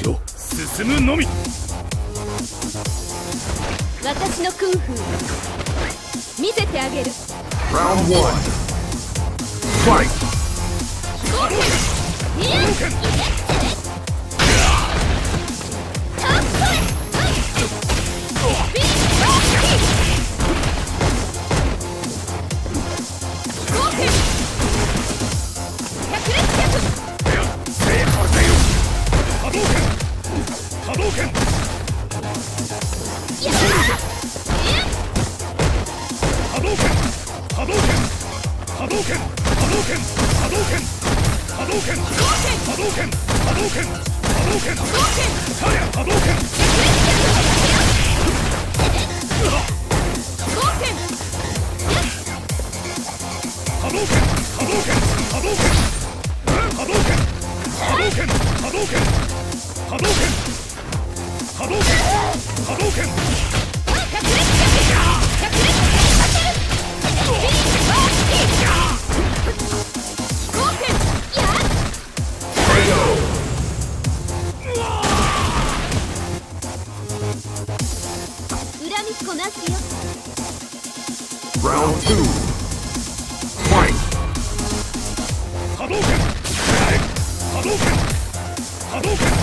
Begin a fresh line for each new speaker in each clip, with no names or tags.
しろ進むのみ。
私のクンフー見せてあげる。
Round 1 Fight.
いや
波動拳波動拳波動拳波動拳波動拳波動拳波動拳
ゴーケン
波動拳波動拳波動拳
ゴーケン
さや波動拳
ゴーケン
波動拳波動拳波動拳波動拳波動拳波動拳波動拳
恨みっこなしよ。
Round 2 Fight. 波動拳。波動拳。波動拳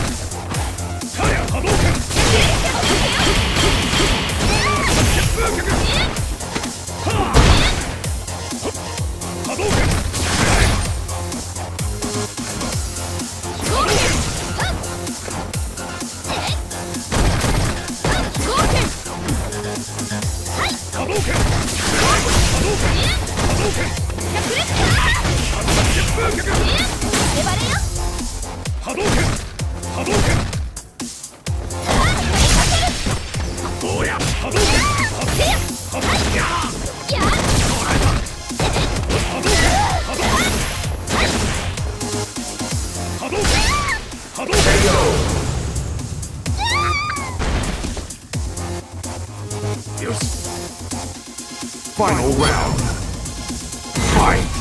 よ
し。Final round. Fight